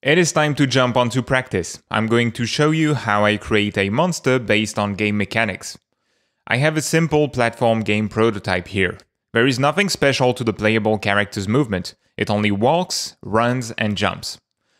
It is time to jump onto practice. I'm going to show you how I create a monster based on game mechanics. I have a simple platform game prototype here. There is nothing special to the playable character's movement. It only walks, runs, and jumps.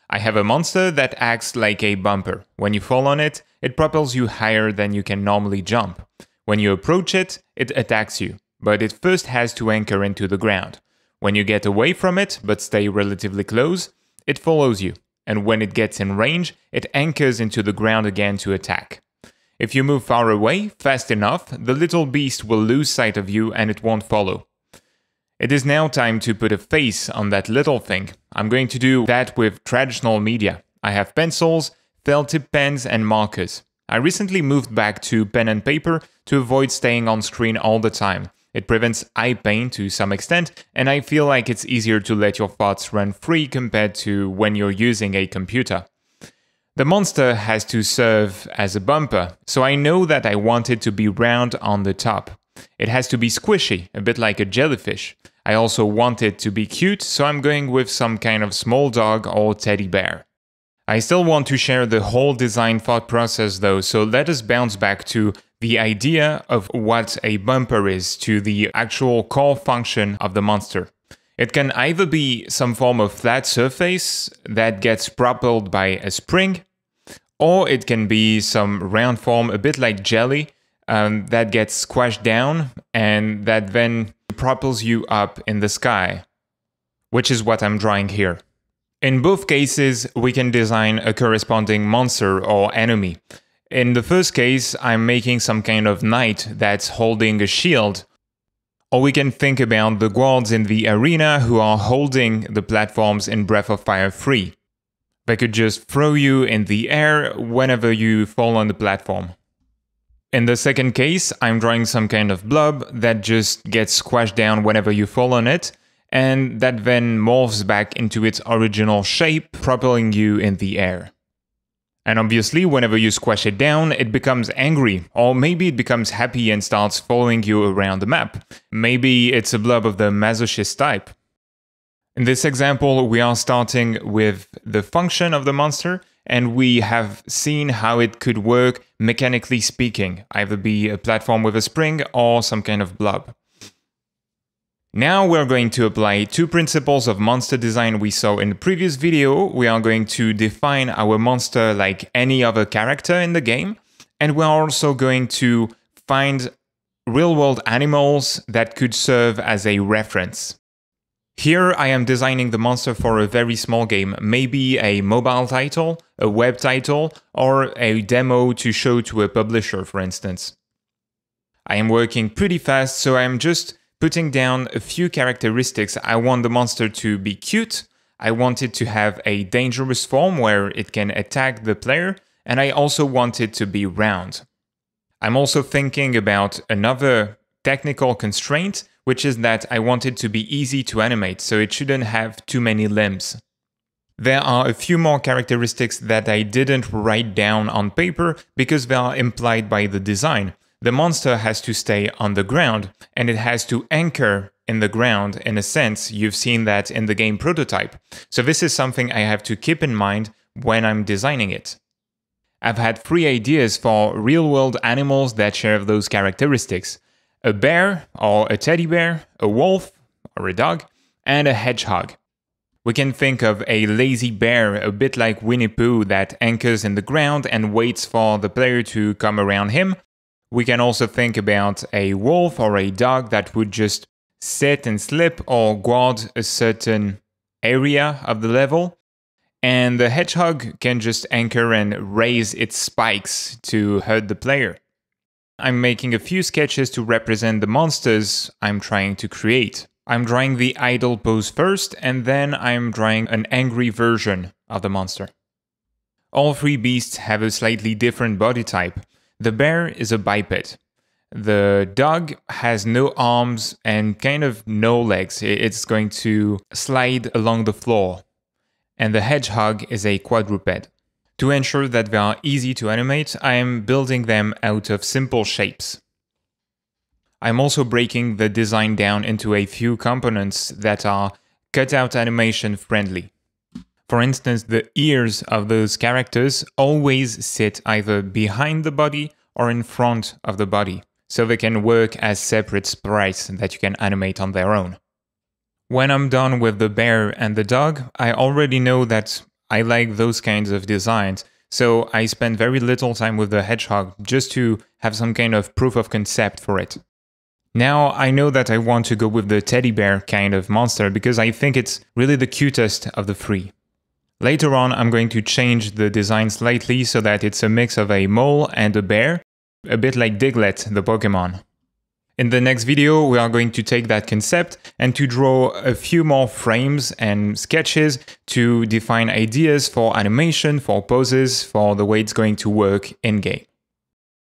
I have a monster that acts like a bumper. When you fall on it, it propels you higher than you can normally jump. When you approach it, it attacks you, but it first has to anchor into the ground. When you get away from it, but stay relatively close, it follows you and when it gets in range, it anchors into the ground again to attack. If you move far away, fast enough, the little beast will lose sight of you and it won't follow. It is now time to put a face on that little thing. I'm going to do that with traditional media. I have pencils, felt tip pens, and markers. I recently moved back to pen and paper to avoid staying on screen all the time. It prevents eye pain to some extent, and I feel like it's easier to let your thoughts run free compared to when you're using a computer. The monster has to serve as a bumper, so I know that I want it to be round on the top. It has to be squishy, a bit like a jellyfish. I also want it to be cute, so I'm going with some kind of small dog or teddy bear. I still want to share the whole design thought process though, so let us bounce back to the idea of what a bumper is to the actual core function of the monster. It can either be some form of flat surface that gets propelled by a spring, or it can be some round form, a bit like jelly, um, that gets squashed down and that then propels you up in the sky, which is what I'm drawing here. In both cases, we can design a corresponding monster or enemy. In the first case, I'm making some kind of knight that's holding a shield. Or we can think about the guards in the arena who are holding the platforms in Breath of Fire 3. They could just throw you in the air whenever you fall on the platform. In the second case, I'm drawing some kind of blob that just gets squashed down whenever you fall on it, and that then morphs back into its original shape, propelling you in the air. And obviously, whenever you squash it down, it becomes angry, or maybe it becomes happy and starts following you around the map. Maybe it's a blob of the masochist type. In this example, we are starting with the function of the monster, and we have seen how it could work mechanically speaking, either be a platform with a spring or some kind of blob. Now we're going to apply two principles of monster design we saw in the previous video. We are going to define our monster like any other character in the game, and we're also going to find real-world animals that could serve as a reference. Here I am designing the monster for a very small game, maybe a mobile title, a web title, or a demo to show to a publisher, for instance. I am working pretty fast, so I'm just putting down a few characteristics. I want the monster to be cute, I want it to have a dangerous form where it can attack the player, and I also want it to be round. I'm also thinking about another technical constraint, which is that I want it to be easy to animate, so it shouldn't have too many limbs. There are a few more characteristics that I didn't write down on paper because they are implied by the design, the monster has to stay on the ground and it has to anchor in the ground in a sense you've seen that in the game prototype. So this is something I have to keep in mind when I'm designing it. I've had three ideas for real-world animals that share those characteristics. A bear or a teddy bear, a wolf or a dog, and a hedgehog. We can think of a lazy bear a bit like Winnie Pooh that anchors in the ground and waits for the player to come around him, we can also think about a wolf or a dog that would just sit and slip or guard a certain area of the level. And the hedgehog can just anchor and raise its spikes to hurt the player. I'm making a few sketches to represent the monsters I'm trying to create. I'm drawing the idle pose first, and then I'm drawing an angry version of the monster. All three beasts have a slightly different body type. The bear is a biped. The dog has no arms and kind of no legs. It's going to slide along the floor. And the hedgehog is a quadruped. To ensure that they are easy to animate, I am building them out of simple shapes. I'm also breaking the design down into a few components that are cutout animation friendly. For instance, the ears of those characters always sit either behind the body or in front of the body, so they can work as separate sprites that you can animate on their own. When I'm done with the bear and the dog, I already know that I like those kinds of designs, so I spend very little time with the hedgehog just to have some kind of proof of concept for it. Now I know that I want to go with the teddy bear kind of monster because I think it's really the cutest of the three. Later on, I'm going to change the design slightly so that it's a mix of a mole and a bear, a bit like Diglett, the Pokemon. In the next video, we are going to take that concept and to draw a few more frames and sketches to define ideas for animation, for poses, for the way it's going to work in-game.